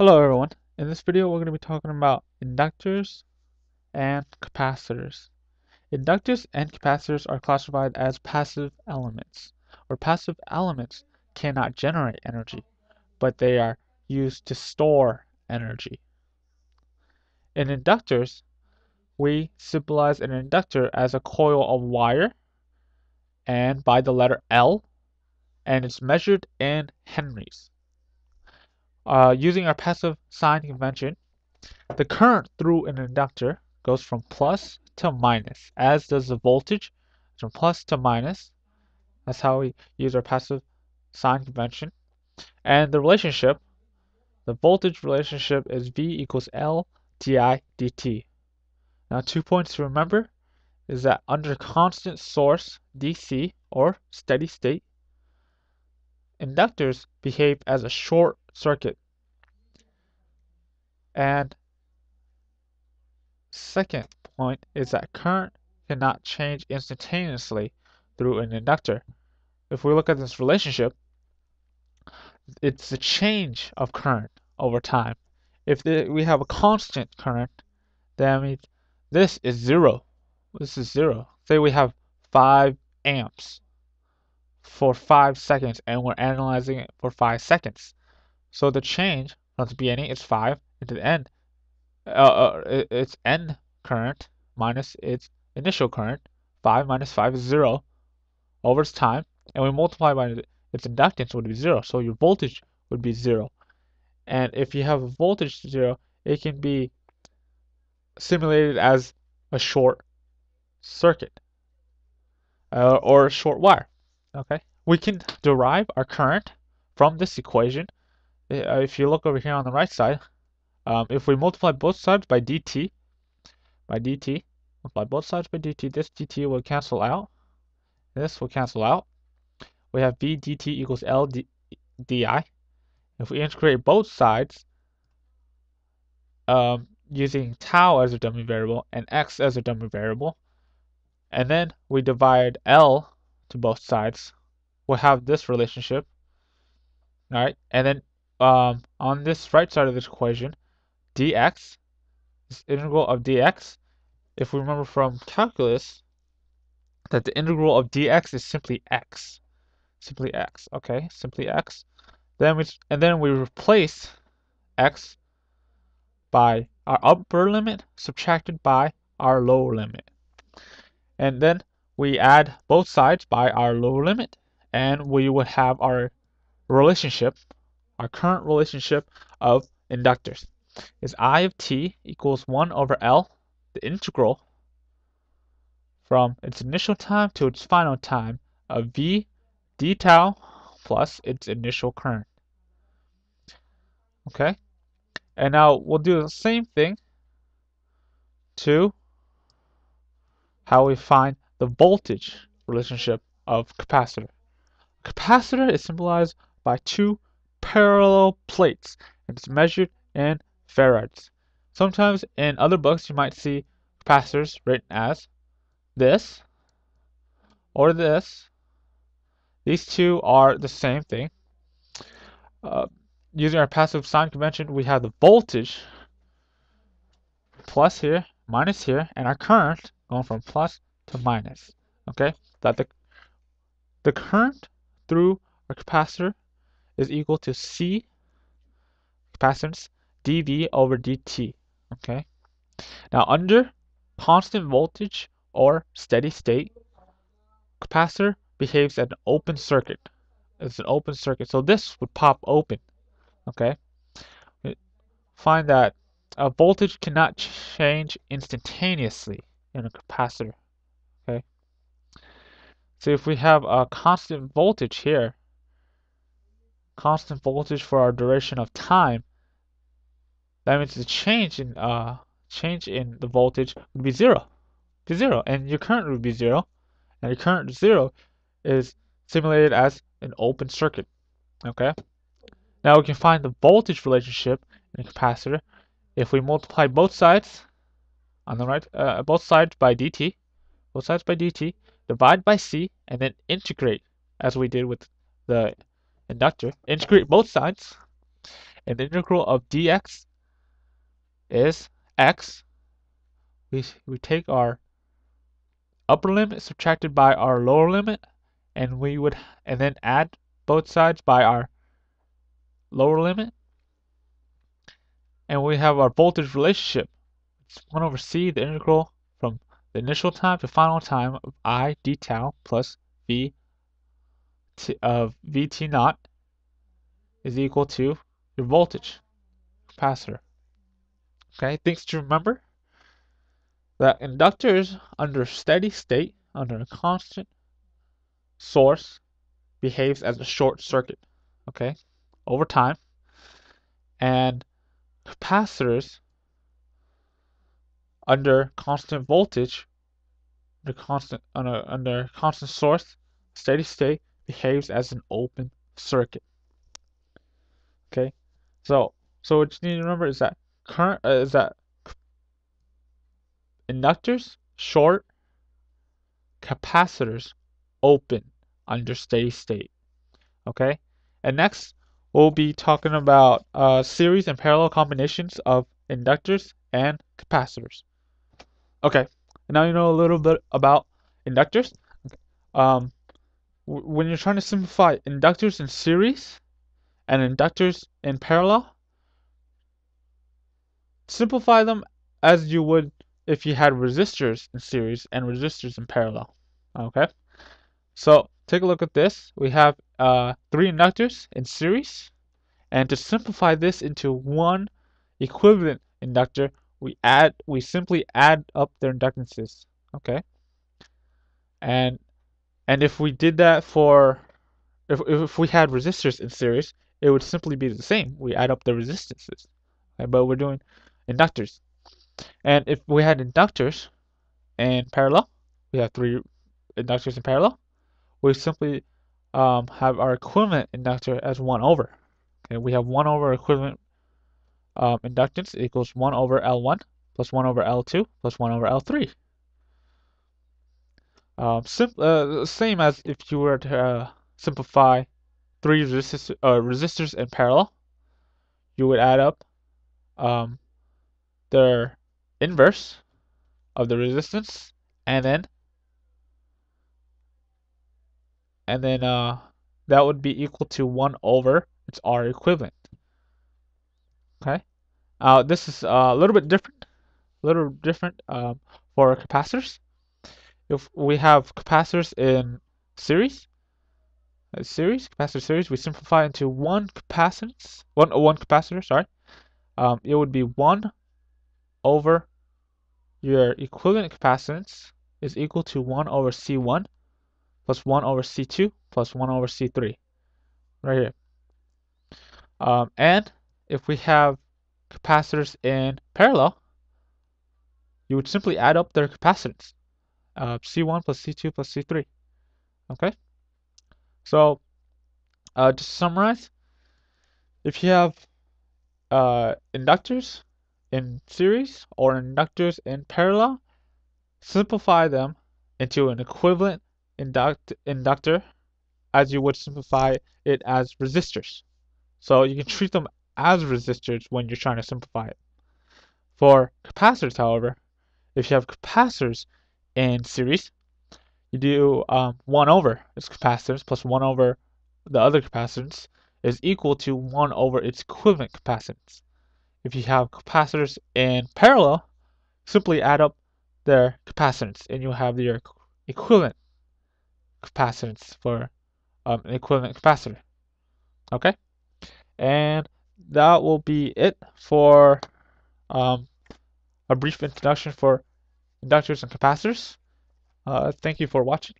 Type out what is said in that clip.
Hello everyone. In this video we're going to be talking about inductors and capacitors. Inductors and capacitors are classified as passive elements, or passive elements cannot generate energy, but they are used to store energy. In inductors, we symbolize an inductor as a coil of wire and by the letter L, and it's measured in henries. Uh, using our passive sign convention, the current through an inductor goes from plus to minus, as does the voltage from plus to minus. That's how we use our passive sign convention. And the relationship, the voltage relationship is V equals L di dt. Now two points to remember is that under constant source DC or steady state, inductors behave as a short circuit. And second point is that current cannot change instantaneously through an inductor. If we look at this relationship, it's the change of current over time. If the, we have a constant current, that means this is zero. This is zero. Say we have 5 amps for 5 seconds and we're analyzing it for 5 seconds. So the change from the beginning is 5 and to the end, uh, uh, its end current minus its initial current. 5 minus 5 is 0 over its time. And we multiply by its inductance would be 0. So your voltage would be 0. And if you have a voltage 0, it can be simulated as a short circuit uh, or a short wire. Okay, we can derive our current from this equation. Uh, if you look over here on the right side, um, if we multiply both sides by dt, by dt, multiply both sides by dt, this dt will cancel out. This will cancel out. We have v dt equals L d, di. If we integrate both sides, um, using tau as a dummy variable and x as a dummy variable, and then we divide L to both sides, we'll have this relationship. All right, and then um, on this right side of this equation, dx, this integral of dx, if we remember from calculus, that the integral of dx is simply x, simply x. Okay, simply x. Then we and then we replace x by our upper limit subtracted by our lower limit. And then we add both sides by our lower limit and we would have our relationship, our current relationship of inductors is I of t equals 1 over L, the integral from its initial time to its final time of V d tau plus its initial current. Okay? And now we'll do the same thing to how we find the voltage relationship of capacitor. Capacitor is symbolized by two parallel plates and it's measured in farads. Sometimes in other books you might see capacitors written as this or this. These two are the same thing. Uh, using our passive sign convention, we have the voltage plus here, minus here, and our current going from plus to minus. Okay, that the the current through a capacitor is equal to C capacitance dV over dt. Okay, now under constant voltage or steady state, capacitor behaves as an open circuit. It's an open circuit, so this would pop open okay we find that a voltage cannot change instantaneously in a capacitor so if we have a constant voltage here constant voltage for our duration of time that means the change in uh change in the voltage would be zero be zero and your current would be zero and your current zero is simulated as an open circuit okay? Now we can find the voltage relationship in a capacitor. If we multiply both sides on the right, uh, both sides by dt, both sides by dt, divide by c, and then integrate as we did with the inductor. Integrate both sides, And the integral of dx is x. We, we take our upper limit subtracted by our lower limit and we would and then add both sides by our lower limit and we have our voltage relationship it's 1 over c the integral from the initial time to final time of i d tau plus v t of vt naught is equal to your voltage capacitor okay things to remember that inductors under steady state under a constant source behaves as a short circuit, okay, over time. And capacitors under constant voltage, under constant under, under constant source, steady state behaves as an open circuit. Okay, so so what you need to remember is that current uh, is that inductors short, capacitors open under steady state. Okay, and next we'll be talking about uh, series and parallel combinations of inductors and capacitors. Okay, now you know a little bit about inductors. Um, when you're trying to simplify inductors in series and inductors in parallel, simplify them as you would if you had resistors in series and resistors in parallel. Okay, so take a look at this. We have uh, three inductors in series. And to simplify this into one equivalent inductor, we add we simply add up their inductances. Okay. And and if we did that for if if we had resistors in series, it would simply be the same. We add up the resistances. But we're doing inductors. And if we had inductors in parallel, we have three inductors in parallel we simply um, have our equivalent inductor as 1 over. Okay, we have 1 over equivalent um, inductance equals 1 over L1 plus 1 over L2 plus 1 over L3. Um, uh, same as if you were to uh, simplify three uh, resistors in parallel, you would add up um, their inverse of the resistance and then and then uh, that would be equal to 1 over its R equivalent. Okay, uh, this is a little bit different, a little different um, for capacitors. If we have capacitors in series, a series, capacitor series, we simplify into one capacitance, one one capacitor, sorry. Um, it would be 1 over your equivalent capacitance is equal to 1 over C1 plus 1 over C2 plus 1 over C3 right here. Um, and if we have capacitors in parallel, you would simply add up their capacitance. Uh, C1 plus C2 plus C3. Okay? So, uh, to summarize, if you have uh, inductors in series or inductors in parallel, simplify them into an equivalent induct, inductor as you would simplify it as resistors. So you can treat them as resistors when you're trying to simplify it. For capacitors, however, if you have capacitors in series, you do um, 1 over its capacitance plus 1 over the other capacitance is equal to 1 over its equivalent capacitance. If you have capacitors in parallel, simply add up their capacitance and you have your equivalent capacitance for um, an equivalent capacitor. Okay, and that will be it for um, a brief introduction for inductors and capacitors. Uh, thank you for watching.